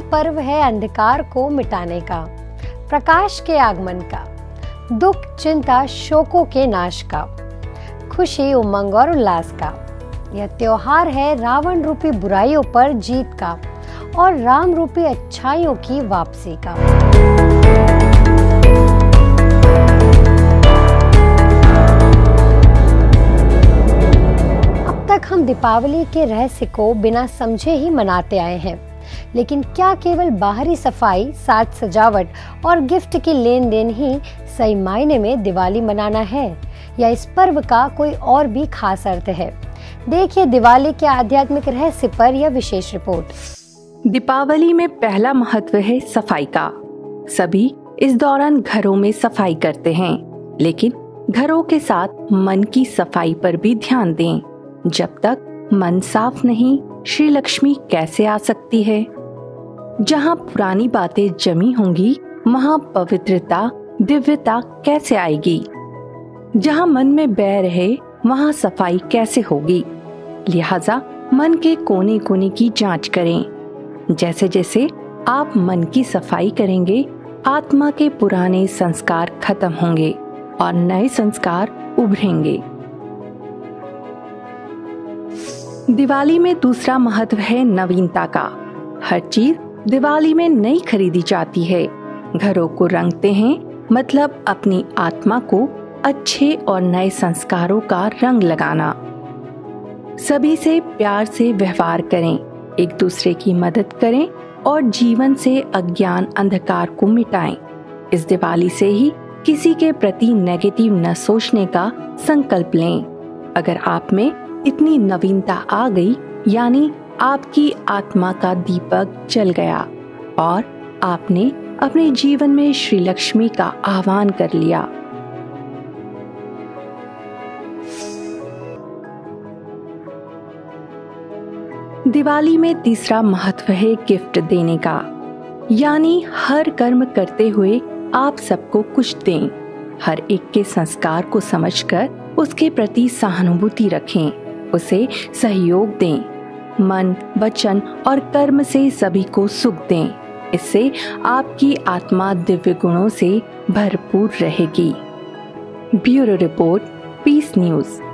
पर्व है अंधकार को मिटाने का, प्रकाश के आगमन का, दुख, चिंता, शोकों के नाश का, खुशी, उमंग और उल्लास का। यह त्योहार है रावण रूपी बुराइयों पर जीत का और राम रूपी अच्छाइयों की वापसी का। अब तक हम दीपावली के रहस्य को बिना समझे ही मनाते आए हैं। लेकिन क्या केवल बाहरी सफ़ाई, साज सजावट और गिफ्ट की लेन देन ही सही मायने में दिवाली मनाना है? या इस पर्व का कोई और भी खास अर्थ है? देखिए दिवाली के आध्यात्मिक रहस्य पर यह विशेष रिपोर्ट। दीपावली में पहला महत्व है सफ़ाई का। सभी इस दौरान घरों में सफ़ाई करते हैं, लेकिन घरों के साथ मन की सफ़ाई पर भी ध्यान दें। जब तक मन साफ़ नहीं, श्री लक्ष्मी कैसे आ सकती है? जहाँ पुरानी बातें जमी होंगी, वहाँ पवित्रता, दिव्यता कैसे आएगी? जहाँ मन में बह रहे, वहाँ सफ़ाई कैसे होगी? लिहाजा मन के कोने कोने की जाँच करें। जैसे जैसे आप मन की सफ़ाई करेंगे, आत्मा के पुराने संस्कार खत्म होंगे और नए संस्कार उभरेंगे। दिवाली में दूसरा महत्व है नवीनता का। हर चीज़ दिवाली में नई खरीदी जाती है। घरों को रंगते हैं मतलब अपनी आत्मा को अच्छे और नए संस्कारों का रंग लगाना। सभी से प्यार से व्यवहार करें, एक दूसरे की मदद करें और जीवन से अज्ञान अंधकार को मिटाएँ। इस दिवाली से ही किसी के प्रति नेगेटिव न सोचने का संकल्प लें। अगर आप में इतनी नवीनता आ गई, यानी आपकी आत्मा का दीपक जल गया और आपने अपने जीवन में श्री लक्ष्मी का आह्वान कर लिया। दिवाली में तीसरा महत्व है गिफ्ट देने का, यानी हर कर्म करते हुए आप सबको कुछ दें। हर एक के संस्कार को समझकर उसके प्रति सहानुभूति रखें। उसे सहयोग दें। मन, वचन और कर्म से सभी को सुख दें। इससे आपकी आत्मा दिव्य गुणों से भरपूर रहेगी। Bureau report, Peace News.